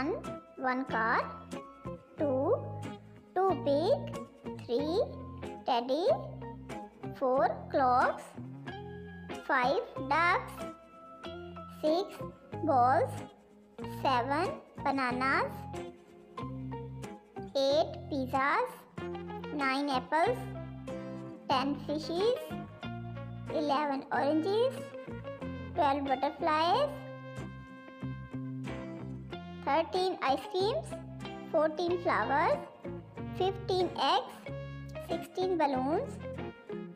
1. One car. 2. Two pig. 3. Teddy. 4. Clocks. 5. Ducks. 6. Balls. 7. Bananas. 8. Pizzas. 9 apples. 10 fishes. 11 oranges. 12 butterflies. 13 ice creams. 14 flowers. 15 eggs. 16 balloons.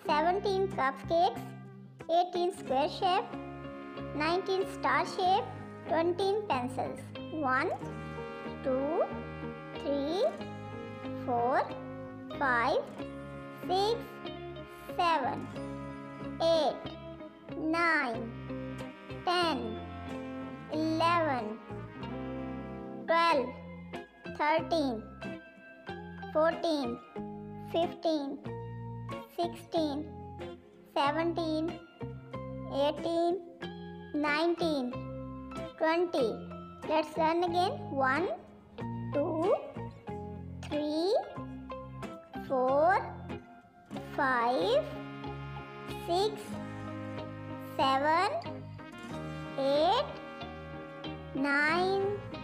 17 cupcakes. 18 square shape. 19 star shape. 20 pencils. 1, 2, 3, 4, 5, 6, 7, 8, 9, 10, 11, 12, 13, 14, 15, 16, 17, 18, 19, 20. Let's learn again. 1, 2, 3, 4, 5, 6, 7, 8, 9, 10,